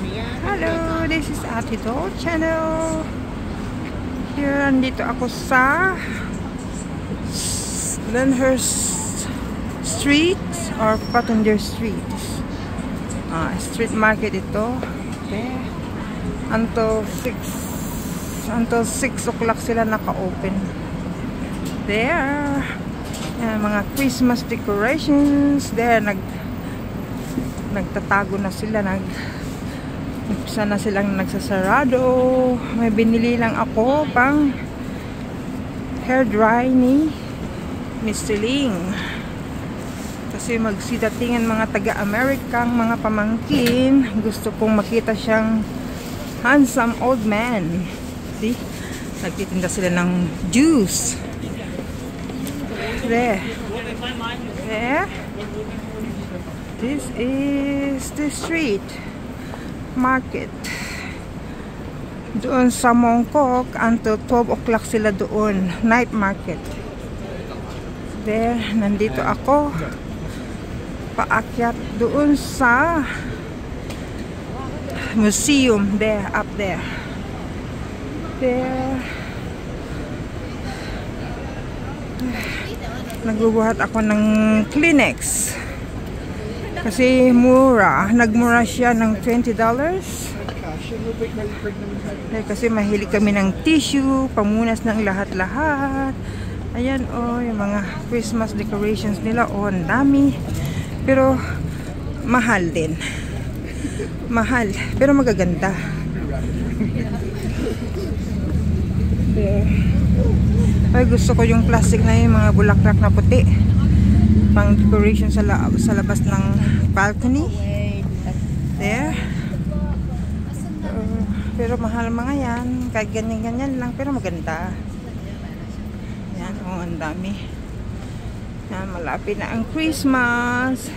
Hello, this is Ate Doll Channel. Here, andito ako sa Lenhurst Street or Patender Street. Ah, street market ito. Okay. Until 6 until 6 o'clock sila naka-open. There. Yan, mga Christmas decorations. There, nag nagtatago na sila. Nag Umpisa na silang nagsasarado. May binili lang ako pang hair dry ni Mr. Ling. Kasi magsidatingan mga taga-Amerikang mga pamangkin. Gusto kong makita siyang handsome old man. See? Nagtitinda sila ng juice. There. There. This is the street market. Doon sa Mongkok, until 12 o'clock sila doon. Night market. There, nandito ako. Paakyat doon sa museum. There, up there. There. Nagbubuhat ako ng Kleenex. Kasi mura. Nagmura siya ng $20. Eh, kasi mahilig kami ng tissue, pamunas ng lahat-lahat. Ayan oh, yung mga Christmas decorations nila. Oh, dami. Pero, mahal din. Mahal. Pero magaganda. Ay, gusto ko yung plastic na yung mga bulaklak na puti pang decoration sa, la sa labas ng balcony. There. Uh, pero mahal mga yan. Kahit ganyan ganyan lang pero maganda. Yan oh ang dami. Yan malapit na ang Christmas.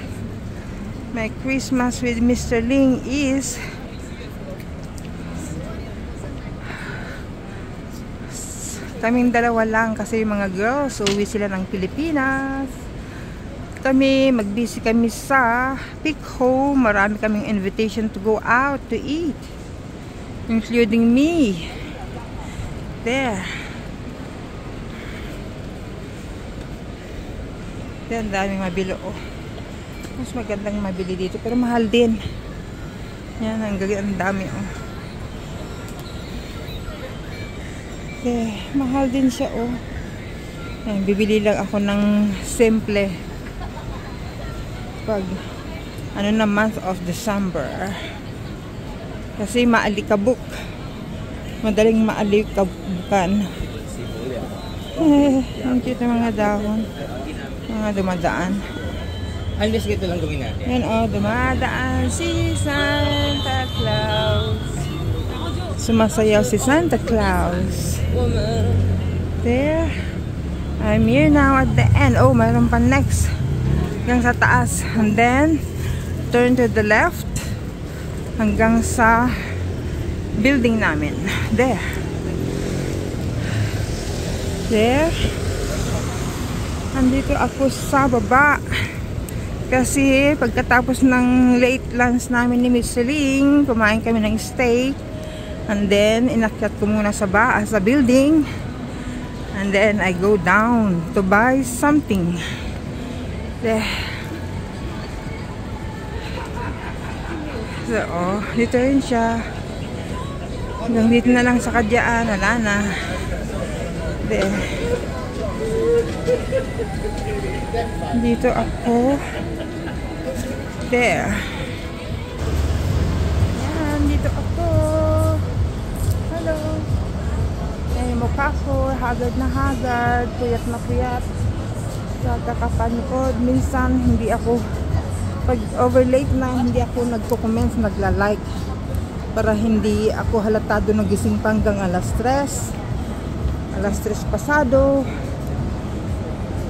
My Christmas with Mr. Ling is kaming dalawa lang kasi yung mga girls uwi sila ng Pilipinas kami, mag-busy kami sa Pick Home. Marami kaming invitation to go out to eat. Including me. There. There, daming mabilo. Oh. Mas magandang mabili dito. Pero mahal din. Yan, ang ang dami. Oh. Okay, mahal din siya. Oh. Yan, bibili lang ako ng simple pag ano na month of December kasi maalikabok madaling maalikabukan eh, ang cute ng mga dahon mga dumadaan Unless ganito lang gawin natin. Yan o, oh, dumadaan si Santa Claus. Sumasayaw si Santa Claus. There. I'm here now at the end. Oh, mayroon pa next hanggang sa taas. And then turn to the left hanggang sa building namin. There. There. Andito ako sa baba. Kasi pagkatapos ng late lunch namin ni Miss Celine kumain kami ng steak. And then inakyat ko muna sa ba sa building. And then I go down to buy something there. So, oh, dito rin siya. Hanggang dito na lang sa kadyaan. Wala na. There. Dito ako. There. Yan, dito ako. Hello. Ay, mukha ko. Hagad na hagad. Puyat na puyat sa kakapanood minsan hindi ako pag overlate na hindi ako nagko-comment nagla-like. Para hindi ako halatado nagising pa hanggang alas 3 alas 3 pasado.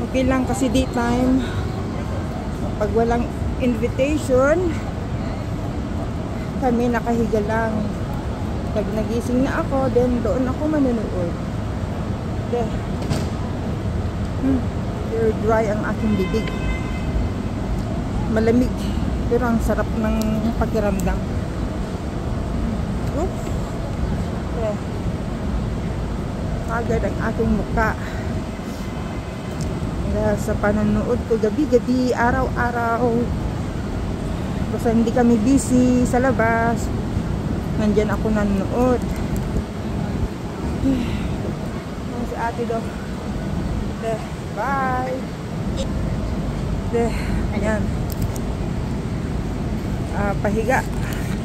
Okay lang kasi daytime. Pag walang invitation kami nakahiga lang. Pag nagising na ako then doon ako manonood. Okay. hmm super dry ang aking bibig. Malamig pero ang sarap ng pakiramdam. Oops. Yeah. agad ang aking muka kaya sa pananood ko gabi-gabi, araw-araw. Basta hindi kami busy sa labas nandyan ako nanood sa ate daw. Yeah bye. De, ayan. Ah, pahiga.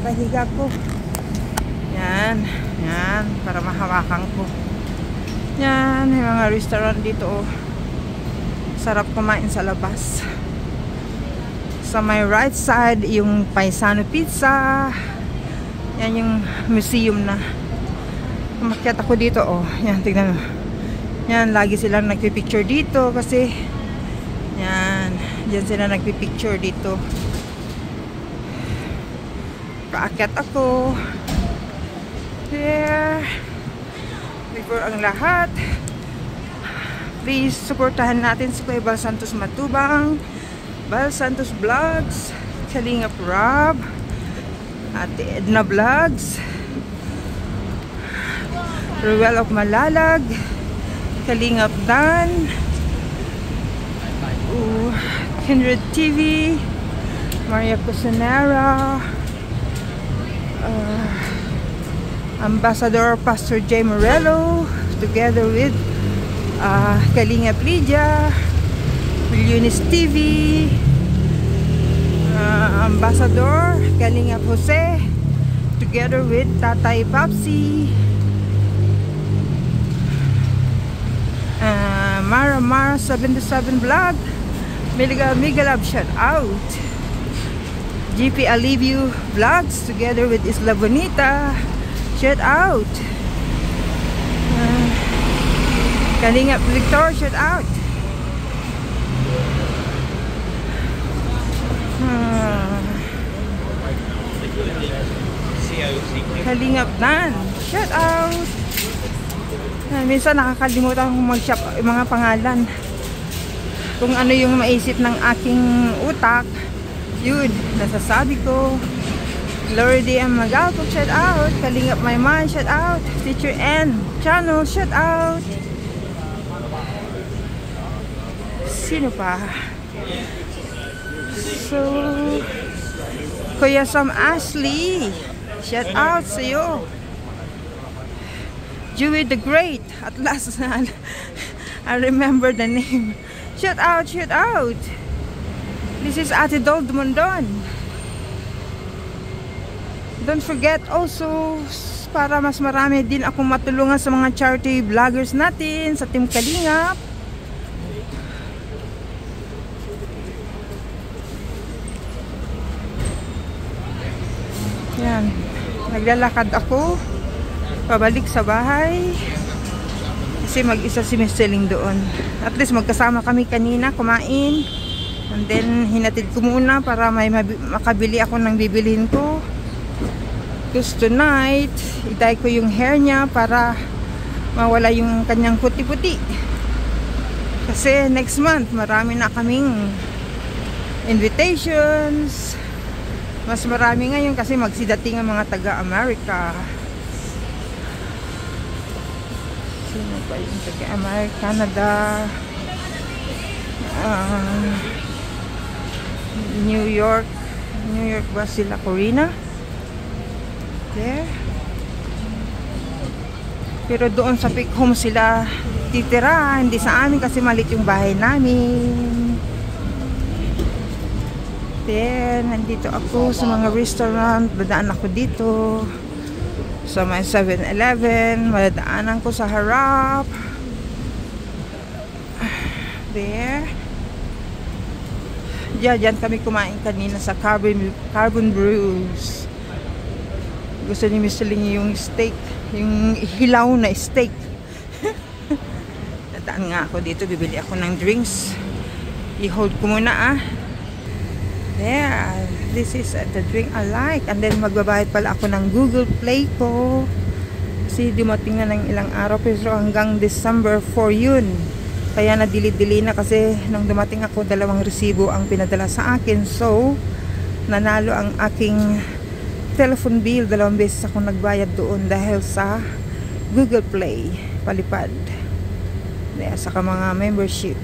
Pahiga ko. Yan. Yan. Para mahawakan ko. Yan. May mga restaurant dito. Oh. Sarap kumain sa labas. Sa my right side, yung Paisano Pizza. Yan yung museum na. Umakyat ako dito. Oh. Yan. Tignan mo. Yan. Lagi silang nagpipicture dito kasi yan. Diyan sila nagpipicture dito. Paakyat ako. There. Before ang lahat, please supportahan natin si Kuya Santos Matubang, Bal Santos Vlogs, Kalingap Rob, Ate Edna Vlogs, Ruel of Malalag, Kalingap Dan, uh, Kindred TV, Maria Cusinera, uh, Ambassador Pastor Jay Morello together with uh, Kalinga Plidia Millionis TV uh, Ambassador Kalinga Jose together with Tatay Papsi Mara Mara 77 Vlog Mega Love shout out. GP Alivio Vlogs together with Isla Bonita. Shout out. Uh, Kalingap Victor shout out. Uh, Kalingap Dan shout out minsan nakakalimutan kong mag-shop yung mga pangalan. Kung ano yung maisip ng aking utak. Yun, nasasabi ko. Glory DM Magalpo, shout out. Kalingap My Mind, shout out. Teacher N Channel, shout out. Sino pa? So Kuya Sam Ashley Shout out sa iyo Dewey the Great At last I remember the name Shout out, shout out This is Ate Dol Dumondon. Don't forget also para mas marami din akong matulungan sa mga charity vloggers natin sa Team Kalingap. Yan. Naglalakad ako pabalik sa bahay kasi mag-isa si Miss Celine doon. At least magkasama kami kanina kumain. And then, hinatid ko muna para may makabili ako ng bibilhin ko. Because tonight, itay ko yung hair niya para mawala yung kanyang puti-puti. Kasi next month, marami na kaming invitations. Mas marami ngayon kasi magsidating ang mga taga-America. Sino pa yung taga-America? Canada. Um, New York New York ba sila Corina there pero doon sa pick home sila titira hindi sa amin kasi malit yung bahay namin then nandito ako sa mga restaurant dadaan ako dito sa may 7-Eleven madadaanan ko sa harap there Diyan, diyan kami kumain kanina sa Carbon, Carbon Brews. Gusto ni Miss Ling yung steak. Yung hilaw na steak. Nataan nga ako dito. Bibili ako ng drinks. I-hold ko muna ah. There. This is uh, the drink I like. And then magbabayad pala ako ng Google Play ko. Kasi dumating na ng ilang araw. Pero hanggang December 4 yun. Kaya nadili-dili na kasi nung dumating ako dalawang resibo ang pinadala sa akin. So, nanalo ang aking telephone bill. Dalawang beses ako nagbayad doon dahil sa Google Play. palipad. Kaya saka mga membership.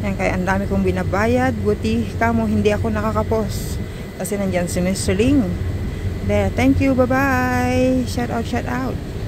Yan, kaya ang dami kong binabayad. Buti kamo hindi ako nakakapos. Kasi nandyan si Mr. Ling. There, thank you, bye-bye. Shout out, shout out.